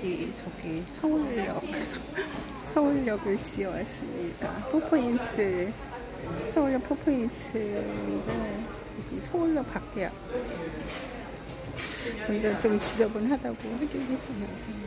저기 서울역 서울역을 지어왔습니다. 포포인트 서울역 포포인트는 여기 서울역 밖에 여기가 좀 지저분하다고 하긴 했잖아요.